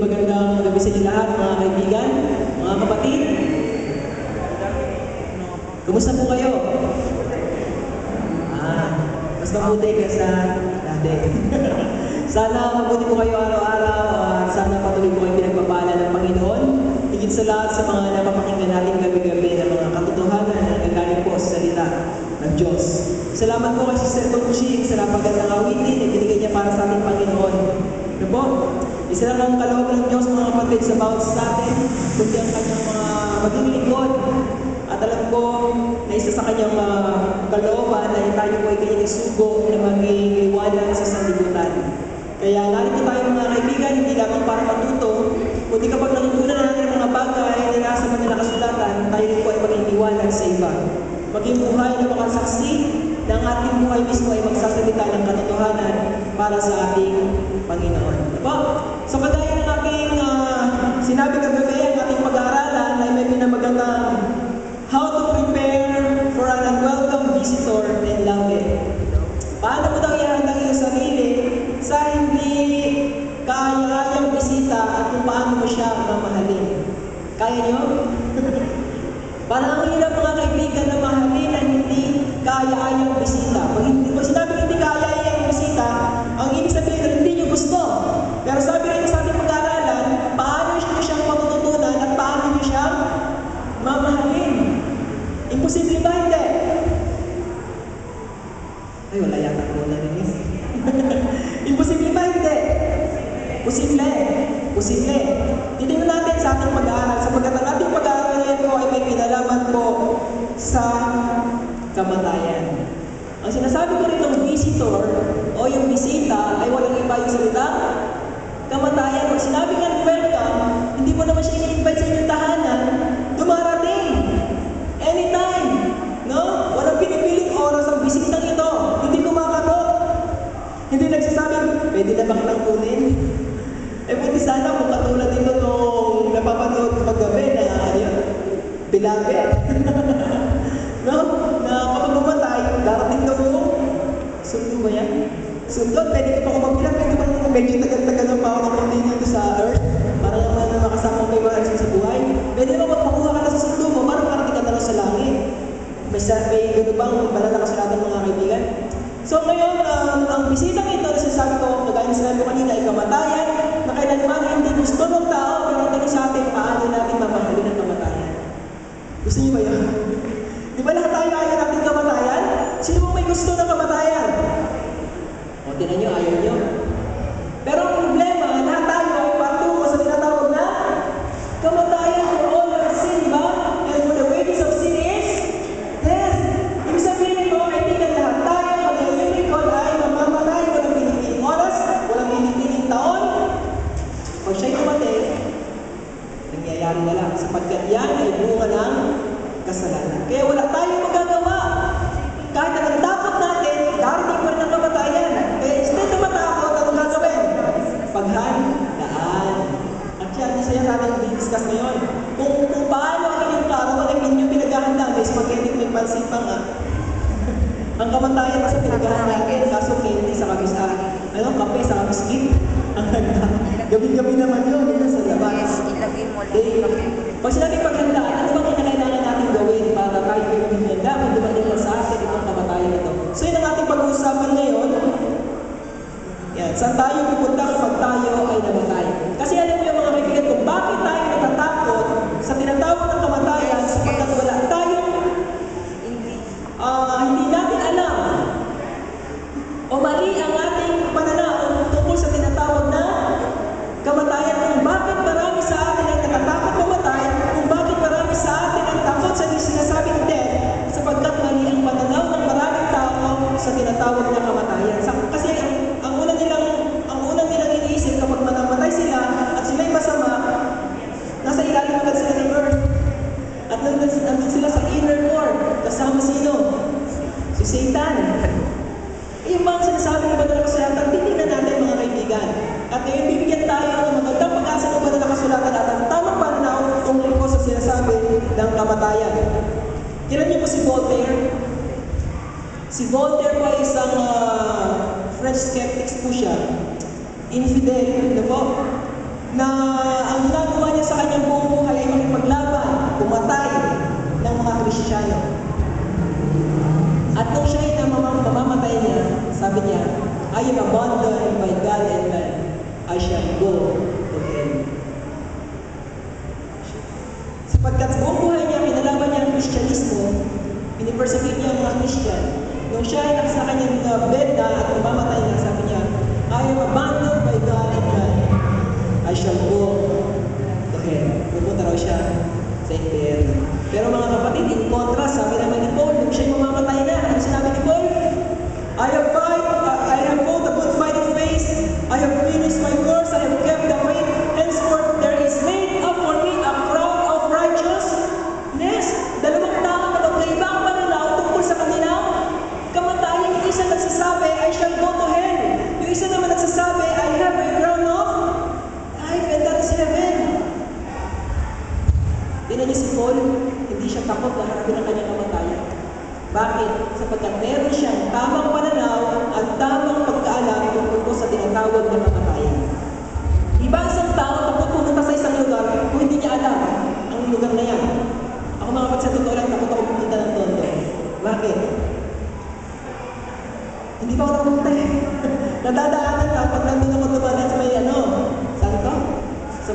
Magandang gabi sa inyo lahat, mga kaibigan, mga kapatid. Kumusta po kayo? Ah, mas mabuti ka sa dati. sana mabuti po kayo araw-araw at sana patuloy po kayo pinagpapala ng Panginoon. Higit sa lahat sa mga napapakinggan natin gabi-gabi ng mga katotohanan na nagaling po sa salita ng Diyos. Salamat po kay Sister Conchie sa napagandang awitin na binigay niya para sa ating Panginoon. Ano po? Isa lang ang kaloob ng Diyos mga kapatid sa bawat sa atin, kundi ang kanyang mga maging lingkod. At alam ko na isa sa kanyang uh, kalooban ay tayo po ay kanyang isugo na maging iwanan sa sanlibutan. Kaya narito tayo mga kaibigan, hindi lamang para matuto, kundi kapag natutunan natin ang mga bagay na nasa mga nakasulatan, tayo rin po ay maging iwanan sa iba. Maging buhay na makasaksi na ang ating buhay mismo ay magsasalita ng katotohanan para sa ating Panginoon. Diba? So kagaya ng aking uh, sinabi kagabi, ang ating pag-aaralan ay may pinamagatang How to prepare for an unwelcome visitor and love it. Paano mo daw ihanda ang iyong sarili sa hindi kaya-kayang bisita at kung paano mo siya mamahalin? Kaya niyo? reserve, may ganun bang banal na kasalanan mga kaibigan? So ngayon, um, ang bisita ito, sinasabi ko, kagaya sinabi ko kanina, ay kamatayan, na kailanman hindi gusto ng tao, pero ang tanong sa atin, paano natin mamahalin ang kamatayan? Gusto niyo ba yun? Saan tayo pupunta kapag tayo ay namatay? Sabi niya, I am abandoned in my God and man. I shall go to him. Sapagkat buong buhay niya, kinalaban niya ang Kristyanismo, pinipersecute niya ang mga Kristyan. Nung siya ay nasa kanyang uh, bed na at umamatay na, sabi niya, I am abandoned by God and man. I shall go to him. Pupunta raw siya sa impyerno. Pero mga kapatid, in contrast, sabi naman ni Paul, nung siya mamamatay na, ano sinabi ni Paul? I have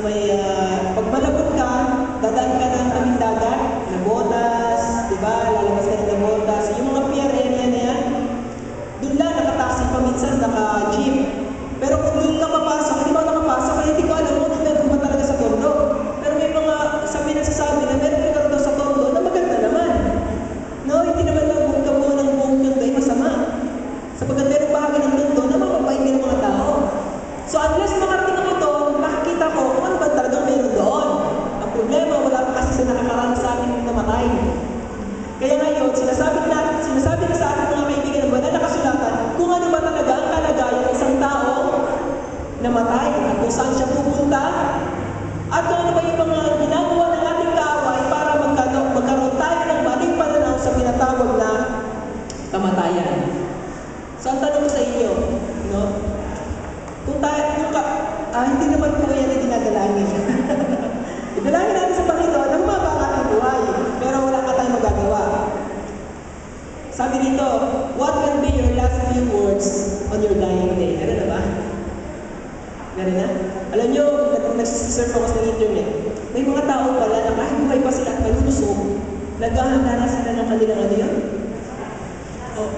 way uh, Ganun na? Alam nyo, nagsiserve ako sa religion eh. May mga tao pala na kahit buhay pa sila at malulusog, naghahanda na sila ng kanilang ano yun? Oh,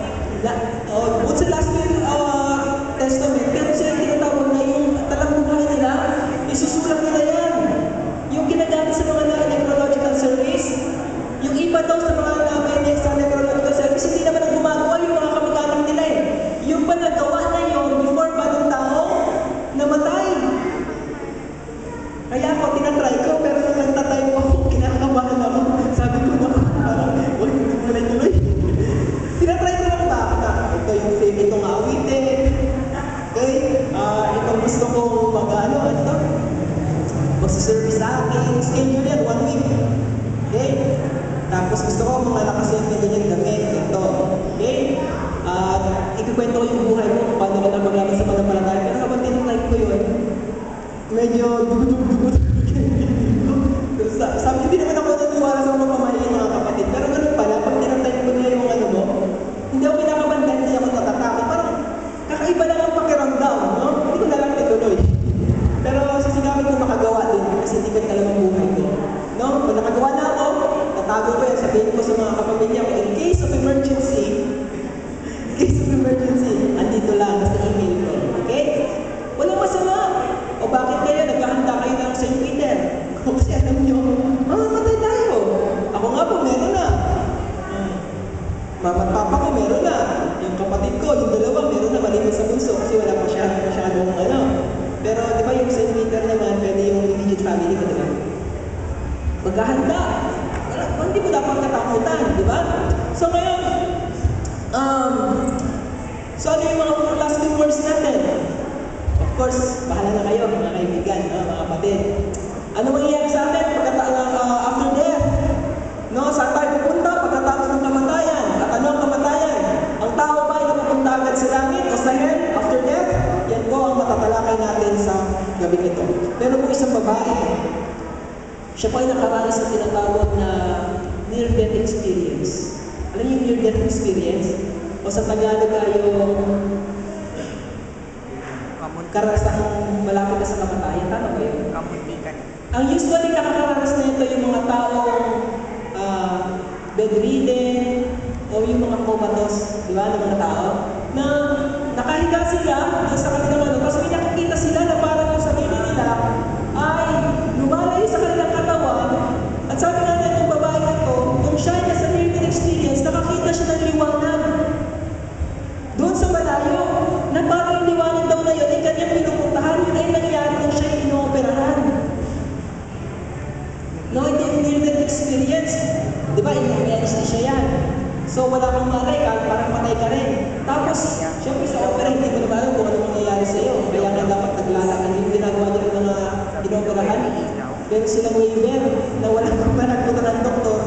naghahanda. Hindi mo dapat katakutan, di ba? So ngayon, um, so ano yung mga four lasting words natin? Of course, O sa Tagalog ay yung karasahang malapit na sa kamatayan. Tama ba yun? Kamuntikan. Ang usually nakakaranas na ito yung mga taong ah, bedridden o yung mga comatose, di ba, ng mga tao, na nakahiga sila sa kanilang ano, tapos may nakikita sila na parang yung sarili nila ay lumalayo sa kanilang katawan at sabi nga na itong babae na ito, kung siya ay nasa near experience, nakakita siya ng liwanag doon sa malayo, na parang yung liwanag daw na yun ay kanyang pinupuntahan, yun ay nangyari nung siya ay inooperahan. No, hindi yung near-death experience. Di ba, may anesthesia yan. So, wala kang malay, kahit parang patay ka rin. Tapos, syempre sa opera, hindi mo naman alam kung ano mangyayari sa'yo. Kaya nga dapat naglalakan yung ginagawa nila ng mga inoperahan. Pero sila waiver na wala kang managpunta ng doktor.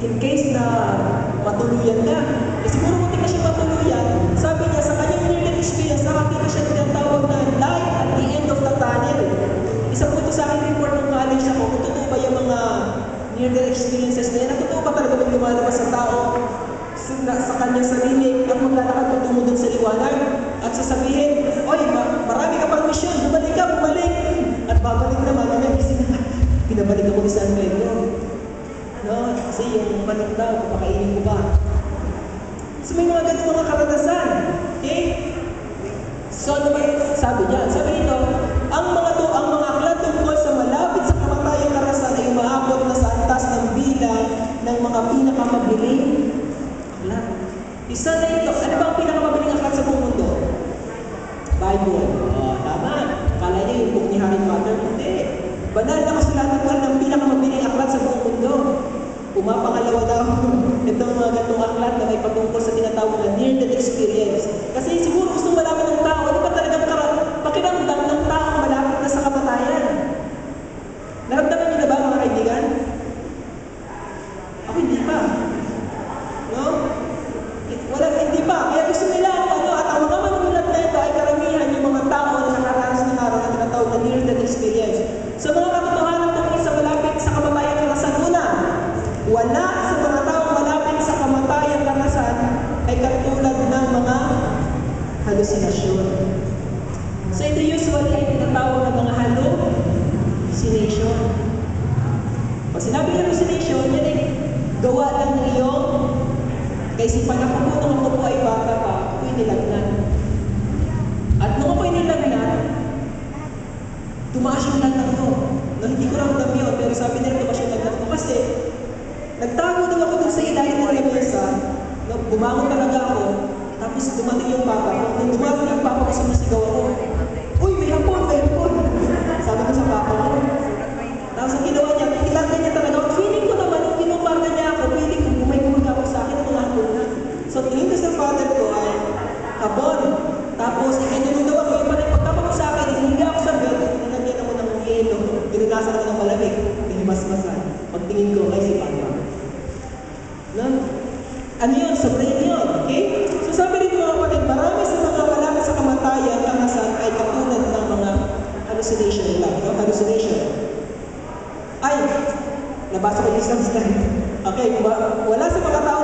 In case na matuluyan ka. Eh siguro kung di ka siya matuluyan, sabi niya sa kanyang near-death experience, nakakita siya tinatawag na light at the end of the tunnel. Isa po ito sa aking report ng college. Ako, kung totoo ba yung mga near-death experiences na yan, na totoo ba talaga may lumalabas sa tao sa, na- sa kanyang sarili? At maglalakad patungo dun sa liwanag? At sasabihin, pinabalik ako ni San Pedro. No, kasi yung manok daw, papakainin ko ba? So may mga ganun mga karanasan. Okay? So ano ba yung sabi niya? Sabi nito, ang mga to, ang mga aklat tungkol sa malapit sa kamatayang karasan ay umaabot na sa antas ng bilang ng mga pinakamabiling aklat. Isa na ito, ano ba ang pinakamabiling aklat sa buong mundo? Bible. Oh, tama. Kala niya yung book ni Harry Potter. Hindi. Banal na kasulatan ng pinakamabiling aklat sa buong mundo. Pumapangalawa daw itong mga ganitong aklat na may patungkol sa tinatawag na near-death experience. Kasi siguro gusto malaman ng tao, ano ba talagang kara- pakiramdam ng tao malapit na sa kamatayan? Naramdaman niyo na ba mga kaibigan? Ako hindi pa. No? Wala, hindi pa. Kaya gusto nila ang ano, at ang mga manunulat na ito ay karamihan yung mga tao na nakaranas ng araw na tinatawag na near-death experience. Sa mga katotohanan tungkol sa malapit sa kamatayan karasan, una, wala sa mga tao malapit sa kamatayan karasan ay katulad ng mga halusinasyon. So ito usually ay tinatawag ng mga hallucination. Pag sinabi ng hallucination, yan ay gawa lang ng iyong kaisipan ako po nung ako po ay bata pa, ako'y nilagnat. At nung ako'y nilagnat, tumaas yung lagnat ko. No, hindi ko ramdam yun, pero sabi nila tumaas yung lagnat ko kasi nagtago daw ako dun sa ilalim ng no, bumangon talaga ako, tapos dumating yung papa ko. Nung dumating yung papa ko, sumasigaw ako, Tapos, ikinulong daw ako, yung pala pagkapag sa akin, hiniga ako sa bed, nilagyan ako ng yelo, pinunasan ako ng malamig, hinimasmasan. Pagtingin ko, ay si papa. No? Ano yun? Sa brain yun. Okay? So sabi rin mga kapatid, marami sa mga malapit sa kamatayan, kamasan ay katulad ng mga hallucination lang. No? Hallucination. Ay, nabasa ko yung isang slide. Okay, wala sa mga tao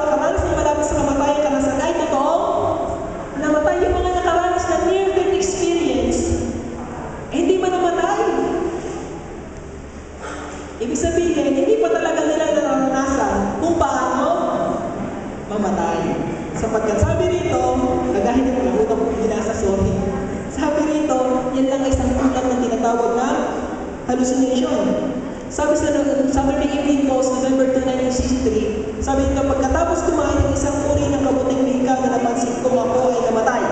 hallucination. Sabi sa ni Evening Post, November 2, 1963, sabi nito, pagkatapos kumain ng isang uri ng kabuting bihika na napansin kong ako ay namatay.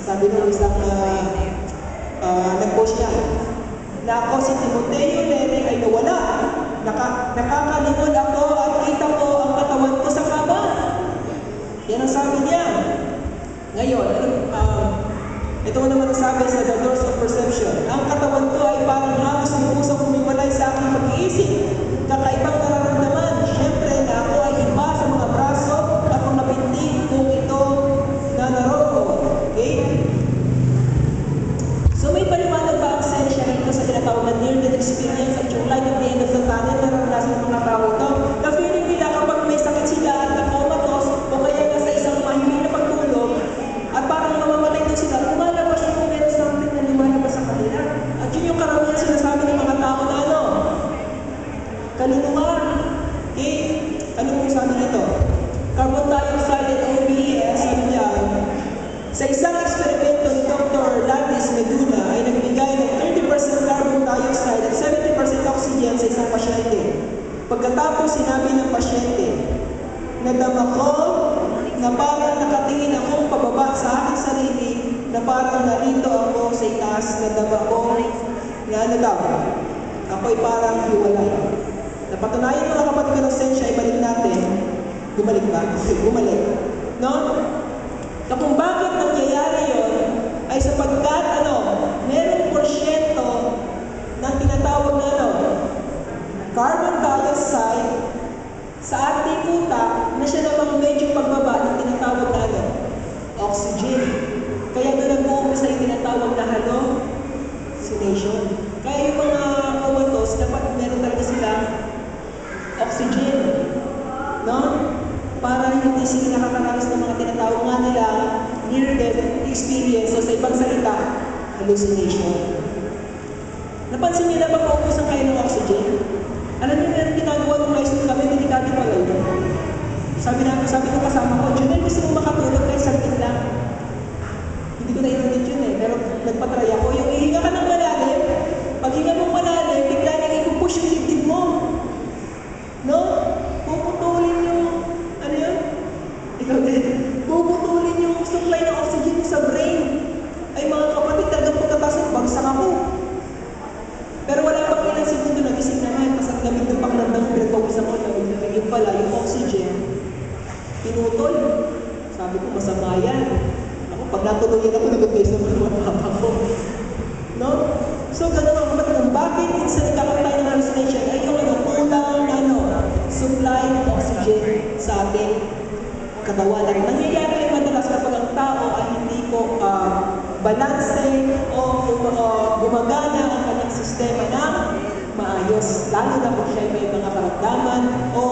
Sabi ng isang uh, uh, nag-post niya, na ako si Timoteo Nene ay nawala. Naka, nakakalimod ako at kita ko ang katawan ko sa kama. Yan ang sabi niya. Ngayon, ano, um, ito naman ang sabi sa The Doors of Perception. Ang katawan ko Pagkatapos sinabi ng pasyente, nadama ko na parang nakatingin akong pababa sa aking sarili na parang narito ako sa itaas na dama ko na daw, ako'y parang hiwalay. Napatunayan mga kapatid ko ng sensya, ibalik natin. Bumalik ba? Bumalik. No? Na kung bakit nangyayari yon ay sapagkat ano, merong porsyento ng tinatawag na ano, carbon dioxide sa ating utak na siya namang medyo pagbaba ng tinatawag na ano, oxygen. Kaya doon nag-uumpisa yung tinatawag na hallucination. Kaya yung mga comatose, dapat meron talaga silang oxygen. No? Para hindi sila nakakaranas ng mga tinatawag nga nila near-death experience. So sa ibang salita, hallucination. Napansin niyo na ba paubusan kayo ng oxygen? Alam niyo, meron ginagawa ng high school kami, delikado pala yun. Sabi na, sabi ko kasama ko, Junel, gusto mo makatulog kahit saglit lang. Hindi ko na inulit yun eh, pero nagpatry ako. Yung ihinga ka ng malalim, pag hinga mo malalim, bigla nang ipupush yung dibdib mo. No? Puputulin yung, ano yun? Ikaw din. Puputulin yung supply ng oxygen mo sa brain. Ay mga kapatid, talagang pagkatapos bagsak ako. Pero wala pang ilang segundo nagising naman, kasi ang lamig ng pakiramdam ko, pinagpawisan ko, lamig na lamig. Yung pala, yung oxygen, pinutol. Sabi ko, masama yan. Ako, pag natuloy ako, nag-face naman yung mga papa ko. No? So, ganun ang kapatid, kung bakit minsan nagkakaroon tayo ng hallucination, ay yung ano, kulang na ano, supply ng oxygen sa ating katawan. At nangyayari yung madalas kapag ang tao ay hindi po ah, balanse o gum- o gumagana ang kanyang sistema ng maayos. Lalo na kung siya ay may mga karamdaman o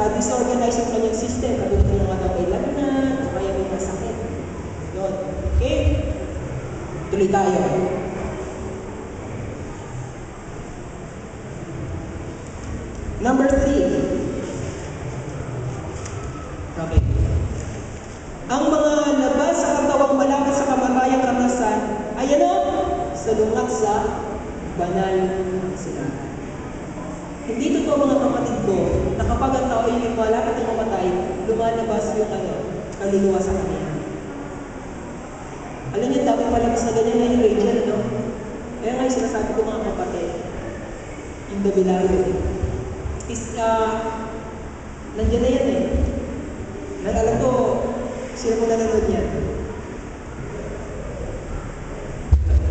uh, disorganized ang kanyang system, katulad ng mga may lagnat o kaya may masakit. Yun. Okay? Tuloy tayo. Number three. Okay. Ang mga labas sa katawang malapit sa kamatayang karanasan ay ano? Salungat sa banal na silatan. Hindi totoo mga kapatid ko na kapag ang tao ay malapit na mamatay, lumalabas yung ano, kaluluwa sa kanya. Alam niyo, dami palabas na ganyan na yung Rachel, no? Kaya nga yung sinasabi ko mga kapatid, yung dabilayo is, uh, nandiyan na yan eh. Nang alam ko, sino mo nanonood yan?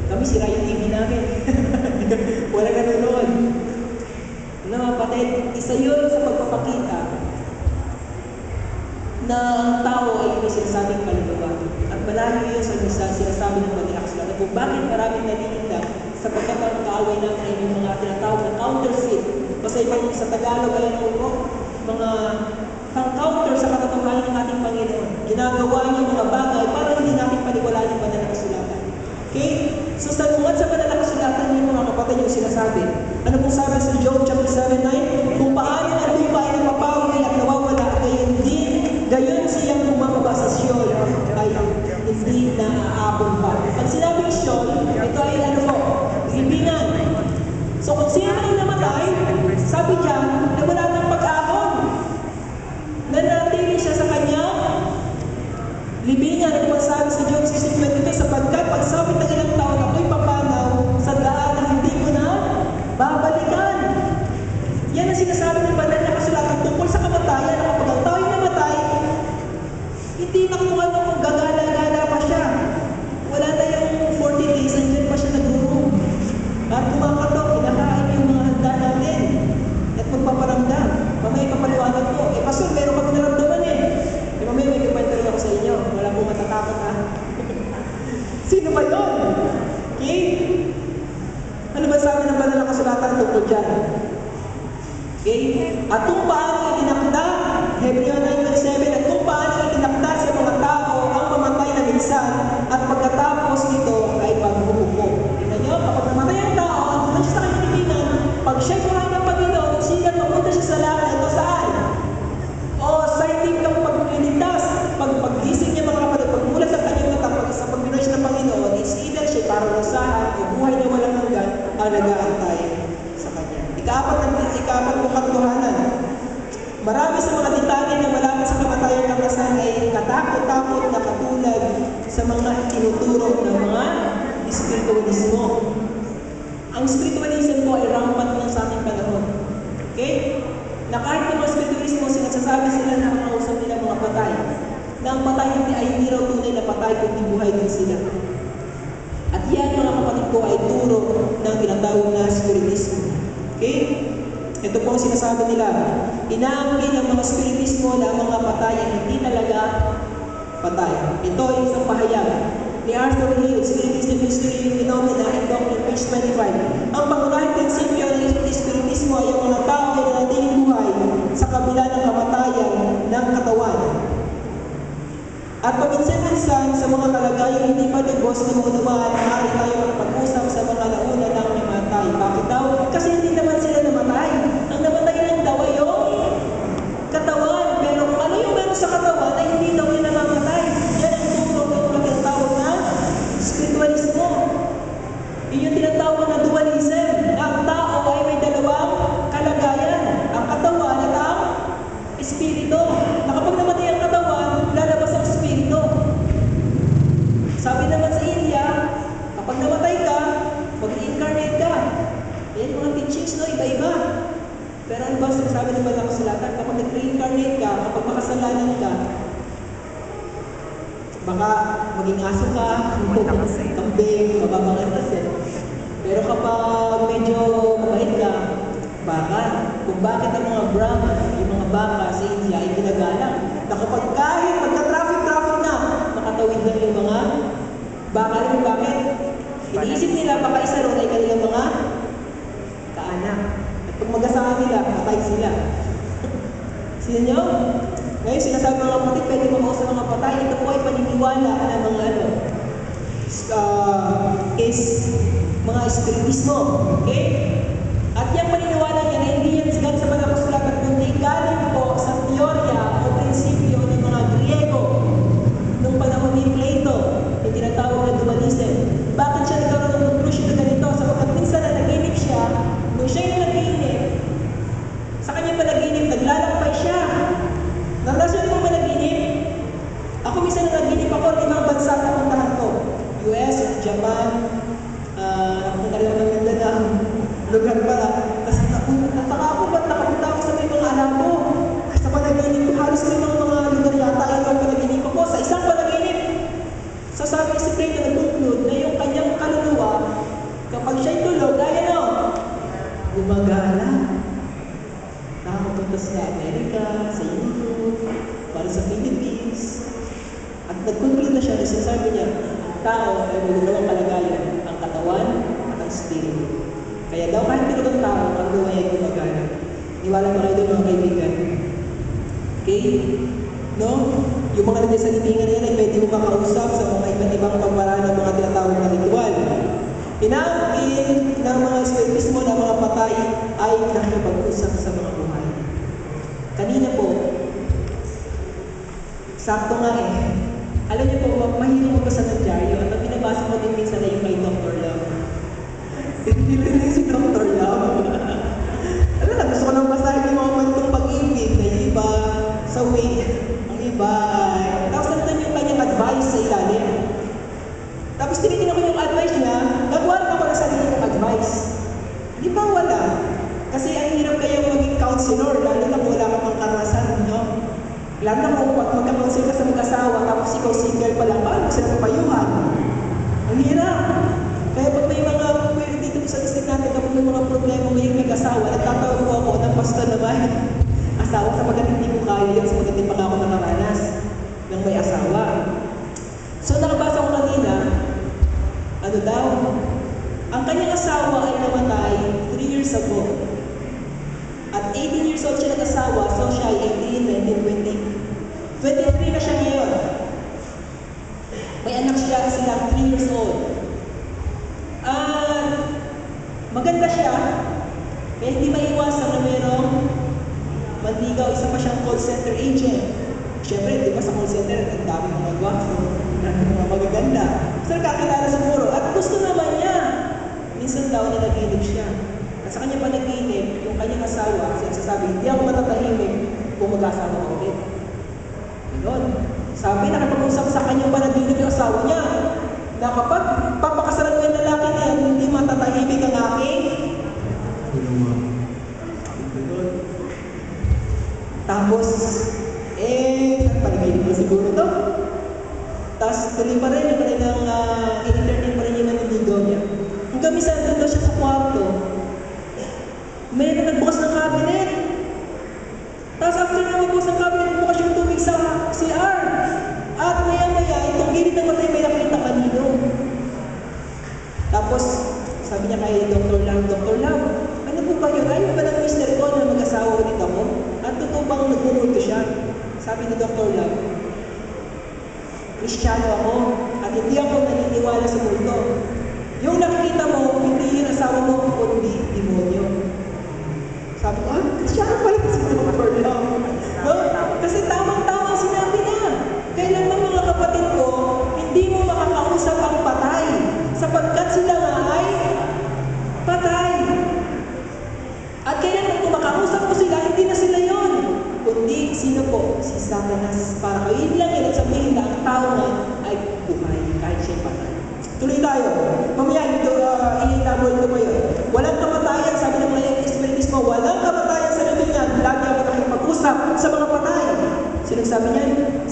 Kami sira yung TV namin. Wala nanonood. Ano mga isa yun sa pagpapakita na ang tao ay may sinasabing kaluluwa. At malayo yun sa minsan sinasabi ng Banil Aksulat. Kung bakit maraming nanininda sapagkat ang kaaway natin ay may mga tinatawag na counterfeit. Basta ibang sa Tagalog ay ano po, mga pang-counter sa katotohanan ng ating Panginoon. Ginagawa niya mga bagay para hindi natin paniwalaan yung banal na kasulatan. Okay? So sa sa banal na yung mga kapatid yung sinasabi. Ano pong sabi sa Job chapter 7, 9? Kung paano ang lupa ay napapawi at nawawala, gayon din, gayon siyang bumababa sa Sheol ay hindi naaabot pa. Pag sinabing Sheol, ito ay ano po, libingan. So kung sino man yung namatay, sabi niya, Marami sa mga detalye na malapit sa kamatayan ng kasal ay katakot-takot na katulad sa mga tinuturo ng mga espiritualismo. Ang spiritualism po ay rampant na sa ating panahon. Okay? Na kahit yung mga spiritualismo, sinasasabi sila na ang kausap nila mga patay. Na ang patay hindi ay hindi raw tunay na patay, kundi buhay din sila. At yan mga kapatid ko ay turo ng tinatawag na spiritismo. Okay? Ito po ang sinasabi nila. Inaangkin ng mga spiritismo na ang mga patay ay hindi talaga patay. Ito ay isang pahayag. Ni Arthur Hill, Spiritism History, Phenomena, and Doctrine, page 25. Ang pangunahing prinsipyo ng spiritismo ay ang mga tao ay nanatiling buhay sa kabila ng kamatayan ng katawan. At paminsan-minsan sa mga kalagayang hindi pa lubos na maunawaan, maaari tayo magpag-usap sa mga nauna ng namatay. Bakit daw? Kasi hindi naman sila namatay. Ang namatay lang daw ay yung katawan. Pero kung ano yung meron sa katawan ay hindi daw nila namamatay. Yan ang turo ng mga tinatawag na spiritualismo. Yun yung tinatawag na dualism. Na ang tao ay may dalawang kalagayan. Ang katawan at ang espiritu. Na kapag namatay ang katawan, lalabas ang espiritu. Sabi naman sa India, kapag namatay ka, mag-incarnate ka. Yan mga teachings, no? Iba-iba. Pero ano ba ang sinasabi ng banal kasulatan? Kapag nag-reincarnate ka, kapag makasalanan ka, baka maging aso ka, kambing, mababangatas eh. Pero kapag medyo mabait ka, baka, kung bakit ang mga Brahman, yung mga baka sa India ay ginagalang, na kapag kahit magka-traffic-traffic na, makatawid na yung mga baka rin. Bakit? Iniisip nila, baka isa ron ay kanilang mga kaanak. At pag mag-asawa nila, patay sila. Sino nyo? Ngayon, sinasabi mga kapatid, pwede makausap mga patay. Ito po ay paniniwala ng mga ano, uh, is mga espiritismo. Okay? At yung paniniwala niya na hindi yan sigat sa mga kasulatan, kundi galing po sa teorya o prinsipyo ng mga Griego nung panahon ni Plato, yung tinatawag na dualism. Bakit siya nagkaroon ng conclusion na ganito? Sapagkat minsan na naginip siya, nung siya yung naginip, sa kanyang panaginip, naglalakbay siya. Narasyon mo ba naginip? Ako minsan na naginip ako ng ibang bansa na puntahan ko. US, Japan, uh, rin ng Mindanao, lugar pala. Tapos nataka ako ba't nakapunta ako sa may mga alam ko? Sa panaginip ko, halos may mga mga lugar yata ito ang panaginip ko. Sa isang panaginip, So sabi si Plato nag-conclude na yung kanyang kaluluwa, kapag siya'y tulog, ay ano, gumagala. Nakapunta sa Amerika, sa Europe, para sa Philippines. At nag-conclude na siya, na sinasabi niya, ang tao ay may dalawang kalagayan, ang katawan at ang spirito. Kaya daw kahit tulog ang tao, ang buhay ay gumagala. Niwala ba kayo doon mga kaibigan? Okay? No? Yung mga nandiyan sa libingan yan ay pwede mo makausap sa mga iba't ibang pagparaan ng mga tinatawag na ritual. Inaangkin ng mga espiritismo ng mga patay ay nakikipag-usap sa mga buhay. Kanina po, sakto nga eh. Alam niyo po, mahirap ko sa ng dyaryo at ang binabasa din minsan ay yung kay Dr. Love. Hindi rin si Dr. Love. Alam na, gusto ko nang basahin mga kwentong pag-ibig na iba sa way, ang iba ay, tapos nandun yung advice sa ilalim. Tapos tinitingnan ko yung advice niya, nagawa naman ako ng sarili kong advice. Di ba wala? Kasi ang hirap kayong maging counselor, lalo na wala ka karanasan, no? Lalo na kung pag magka-counsel ka sa mag-asawa, tapos ikaw single pa lang, paano sila? Ang hirap. Kaya pag may mga query dito sa kapag may mga problema ngayong mag-asawa, nagtatawag ko ako ng pastor naman. Asawa sa pagkat hindi ko kaya yun, sa pagkat hindi pa ako nakaranas ng may asawa. So nakabasa ko kanina, ano daw, ang kanyang asawa ay namatay 3 years ago. At 18 years old siya nag-asawa, so siya ay 18, 19, 20. 23 na siya ngayon. May anak siya, sila 3 years old. Ah, maganda siya, kaya hindi maiwasan na merong manligaw, isa pa siyang call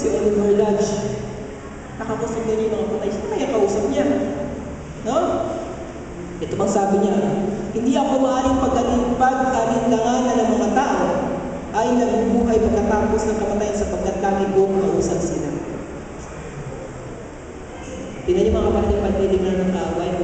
si Oliver Lodge. Nakakusap niya yung mga patay. Sino kaya kausap niya? No? Ito bang sabi niya, hindi ako maaaring pag-alinlanganan ng mga tao ay nabubuhay pagkatapos ng kamatayan sapagkat lagi ko kausap sila. Tingnan niyo mga kapatid, pagdilingan ng kaaway.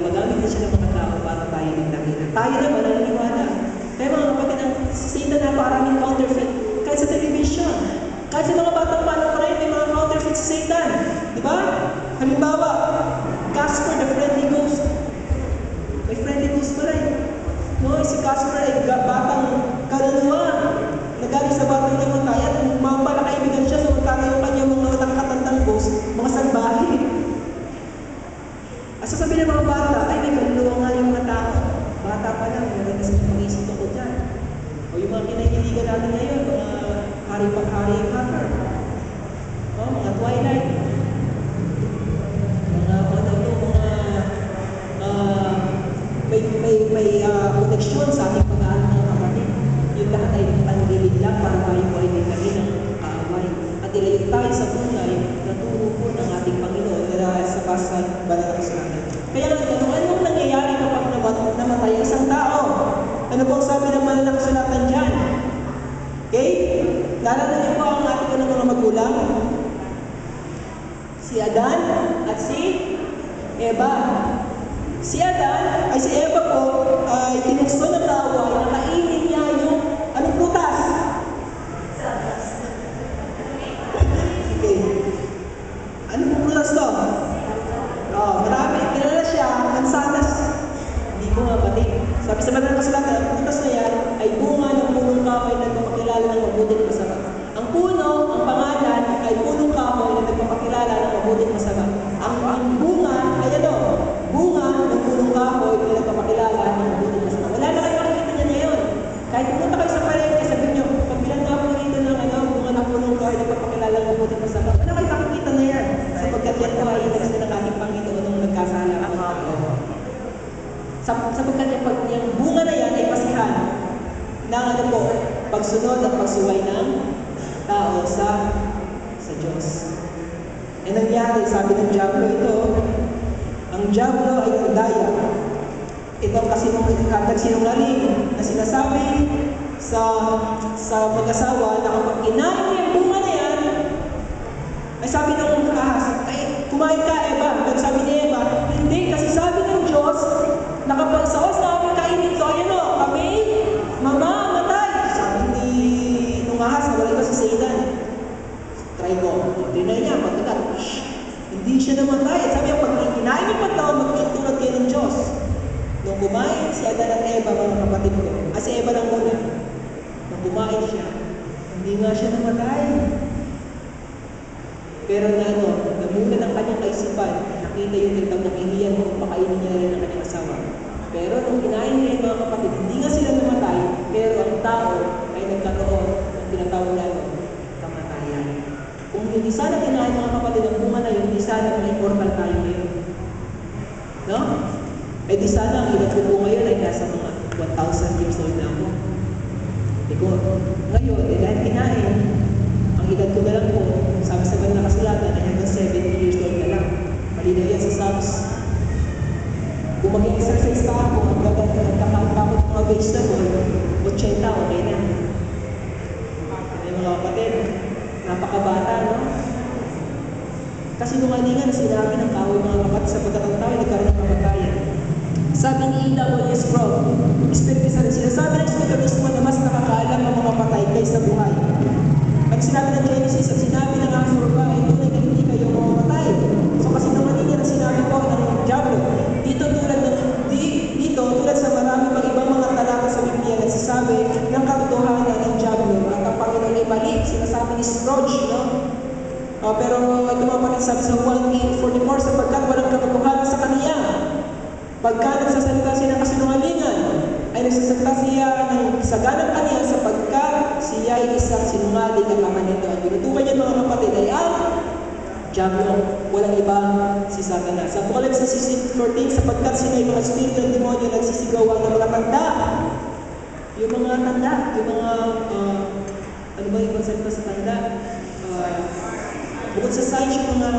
tao sa sa Diyos. E nangyari, sabi ng Diablo ito, ang Diablo ay kudaya. Ito kasi nung nagsinungaling na sinasabi sa sa mag-asawa na kapag inain niya yung na yan, ay sabi ng kahas, ay kumain ka Eva. At sabi ni Eva, hindi kasi sabi ng Diyos na kapag sa siya namatay. At sabi niya, pag hinain yung pantawan, magtutulad kayo ng Diyos. Nung kumain si Adan at Eva, mga kapatid ko, ah, si Eva lang muna, nung kumain siya, hindi nga siya namatay. Pero na ano, namunan ang kanyang kaisipan, nakita yung tintang ng iniyan mo, pakainin niya rin ang kanyang asawa. Pero nung kinain niya yung mga kapatid, hindi nga sila namatay, pero ang tao ay nagkaroon ng tinatawag na ano, hindi sana kinain mga kapatid ang bunga na yun, hindi sana may immortal tayo ngayon. No? Eh di sana ang edad ko po ngayon ay nasa mga 1,000 years old na ako. Ikaw, ngayon, eh, kasinungalingan na sinabi ng kaaway mga kapatid sapagkat ang tao ay nagkaroon ng kamatayan. Sabi ni Ida Wallace Croft, natin ang laman nito. Ang tinutukoy niyan mga kapatid ay ah, ang Diablo, walang iba si Satanas. Sa Apocalypse 14, sapagkat sila yung mga spirit ng demonyo nagsisigawan ng mga tanda. Yung mga tanda, yung mga, uh, ano ba yung concept sa tanda? Uh, bukod sa signs, yung mga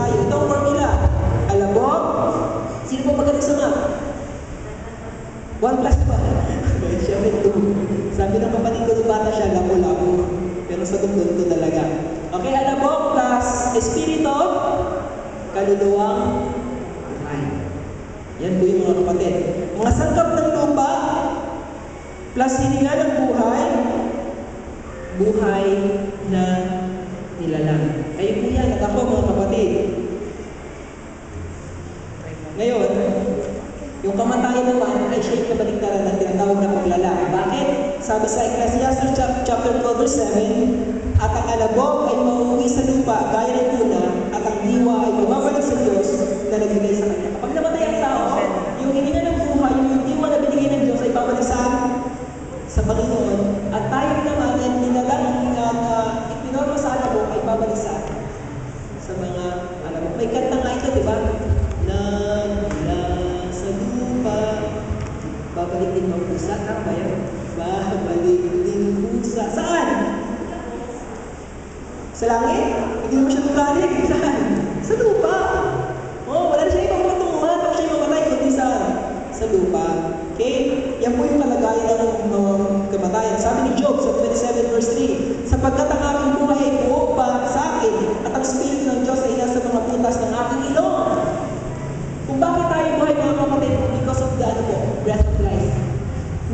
tayo Yan po yung ng, ng kamatayan. Sabi ni Job sa 27 verse 3, Sapagkat ang aking buhay ay sa akin, at ang Spirit ng Diyos ay nasa mga putas ng aking ilong. Kung bakit tayo buhay mga kapatid, because of the ano po, breath of life.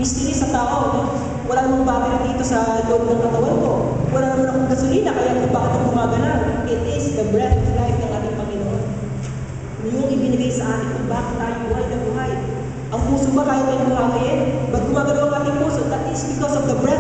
Mystery sa tao, no? wala namang battery dito sa loob ng katawan ko. Wala naman akong gasolina, kaya kung bakit ako gumagana? It is the breath of life ng ating Panginoon. Yung ibinigay sa atin kung bakit tayo buhay na buhay. Ang puso ba kaya tayo buhay? of the bread.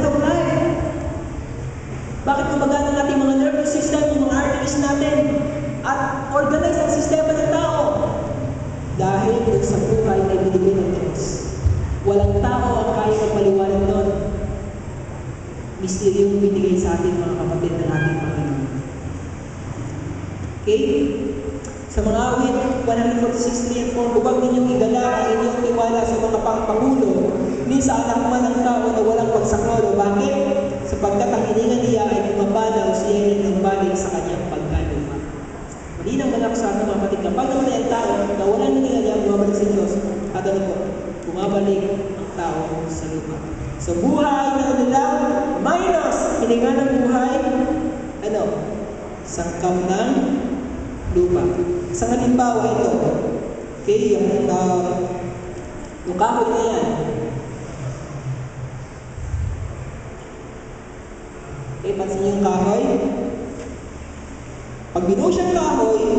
Bumabalik ang tao sa lupa. So buhay na nila, minus hininga ng buhay, ano, sangkap ng lupa. Sa halimbawa ito, okay, yung, uh, yung kahoy na yan, okay, pansin yung kahoy, pag binuo siyang kahoy,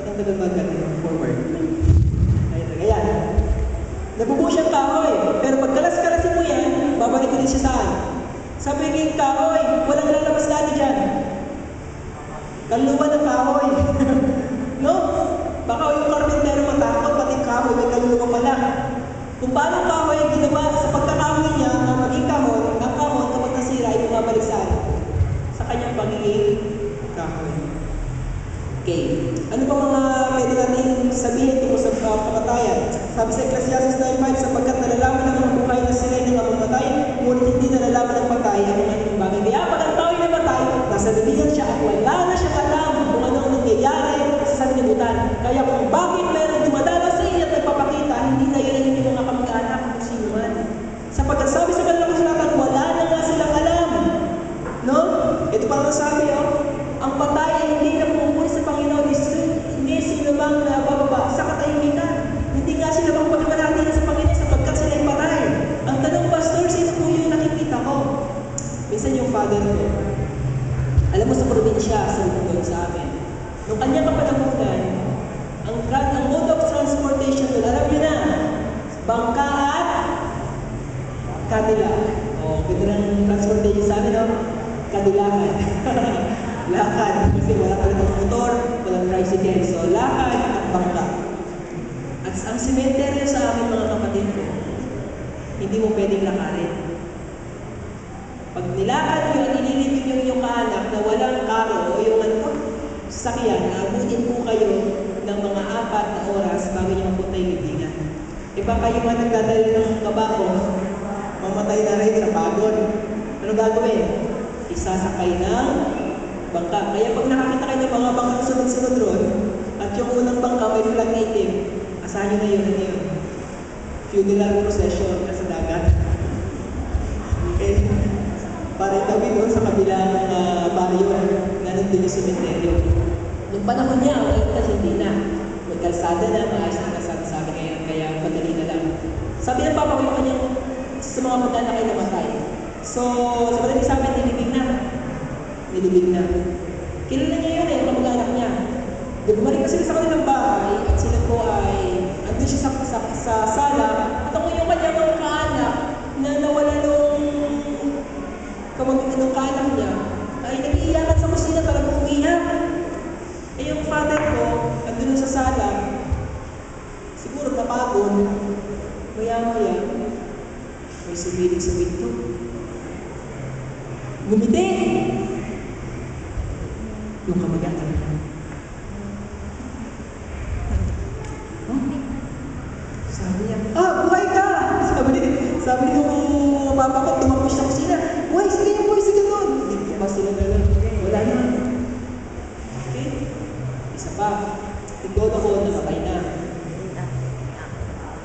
ba't ang tagal Nabubuo siyang kahoy, pero pag kalas-kalasin mo yan, babalik din siya saan? Sabi ng kahoy, walang lalabas na dyan. Kaluluwa ng kahoy. no? Baka yung karpintero matakot, pati kahoy, may kaluluwa pala. Kung paano kahoy ang ginawa sa pagkakahoy niya, ang maging kahoy, ang kahoy kapag nasira ay bumabalik saan? Sa kanyang pagiging kahoy. Okay. Ano pa mga pwede natin sabihin tungkol sa uh, kamatayan? Sabi sa Ecclesiastes 9.5, sapagkat nalalaman ng mga buhay na sila ay namamatay, ngunit hindi nalalaman ng patay ang mga ibang bagay. Kaya pag ang tao ay namatay, nasa dabihan siya at wala na siyang alam kung ano ang nangyayari sa sanlibutan. Kaya kung bakit meron dumadalo sa inyo at nagpapakita, hindi na yun ang inyong mga kamag-anak kung sino man. Sapagkat sabi sa kanilang kasulatan, wala na nga silang alam. No? Ito pa ang sabi, oh. Ang patay ay hindi na pumupuli sa Panginoon, hindi sino mang nabababa sa katahimikan. Hindi nga sila bang pagkakalati sa Panginoon sapagkat sila ay patay. Ang tanong, Pastor, sino po yung nakikita ko? Minsan yung father ko, alam mo sa probinsya, sa lungkod sa amin, nung kanyang kapanahunan, ang, tra- ang mode of transportation doon, alam niyo na, bangka at Cadillac. O, ganda ng transportation sa amin, no? Kadilakan. lakad. Kasi wala talagang motor, walang tricycle. So, lakad at bangka. At ang sementeryo sa amin, mga kapatid ko, hindi mo pwedeng lakarin. Pag nilakad nyo at inilibig nyo yung kaanak na walang karo o yung ano, sasakyan, abutin po kayo ng mga apat na oras bago nyo mapunta yung libingan. Baka yung mga nagdadala ng kabako, mamatay na rin sa pagod. Ano gagawin? Isasakay ng bangka. Kaya pag nakakita kayo ng mga bangka sunod-sunod ron, at yung unang bangka may flag na itim, asahan nyo na yun, ano yun? Funeral procession na sa dagat. Okay? Para itabi doon sa kabilang uh, baryo na nandun yung cementerio. Nung panahon niya, ang ligtas hindi na. May kalsada na, maayos na kalsada sa akin kaya, kaya padali. Sabi ng papa ko yung kanyang sa mga mag-anak ay namatay. So, sa madaling sabi, nilibig na. Nilibig na. Kilala niya yun eh, kamag-anak niya. Di bumalik na sila sa kanilang bahay at sila po ay andun siya sa, sa, sa sala at ako yung kanyang mga kaanak na nawala nung kamag nung kaanak niya ay nag-iiyakan sa kusina talagang umiyak. Eh yung father ko, andun sa sala, may sumilig sa pinto. Ngumiti! Yung kamag-anak niya. Huh? Sabi niya, ah, buhay ka! Sabi ni, sabi ni yung papa ko, tumakbo siya sa kusina. Buhay, sige na, buhay, sige nun. Hindi pa sila na lang. Wala na. Okay? Isa pa. Tigod ako, nakatay na.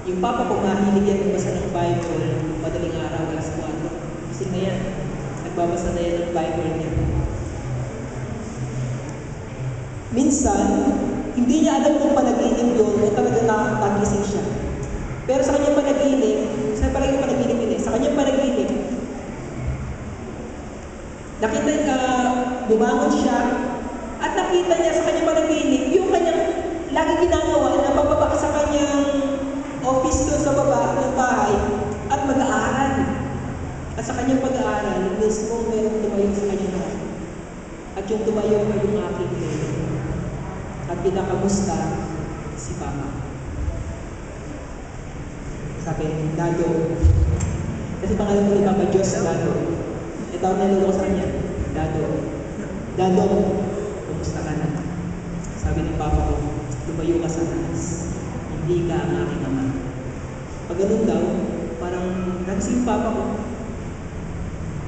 Yung papa ko, mahilig yan magbasa ng Bible madaling araw, alas 4. Kasi na yan. Ng Bible niya. Minsan, hindi niya alam kung panaginip yun o talaga nakagising siya. Pero sa kanyang panaginip, sa palagi panaginip yun eh, sa kanyang panaginip, nakita niya, bumangon siya, at nakita niya sa kanyang panaginip, yung kanyang lagi ginagawa na bababa sa kanyang office doon sa baba ng bahay at mag-aaral. At sa kanyang pag-aaral, mismo meron tumayo sa kanyang harap. At yung tumayo ay yung aking lolo. At pinakamusta si Papa. Sabi, Dado. Kasi pangalan ko ni Papa Diyos, Dado. tawag na lolo ko sa kanya, Dado. Dado, kumusta ka na? Sabi ng papa ko, lumayo ka sa taas. Hindi ka ang aking ama. Pag ganun daw, parang nagising yung papa ko.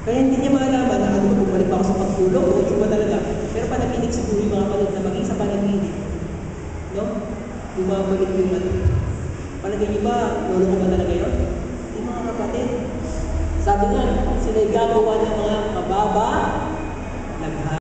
Kaya hindi niya malaman na ano, bumalik ako sa pagtulog o iba talaga. Pero panaginip siguro yung mga panood na maging sa panaginip. No? Bumabalik yung ano. Palagay niyo ba, lolo ko ba talaga yun? Hindi mga kapatid. Sabi nga, sila gagawa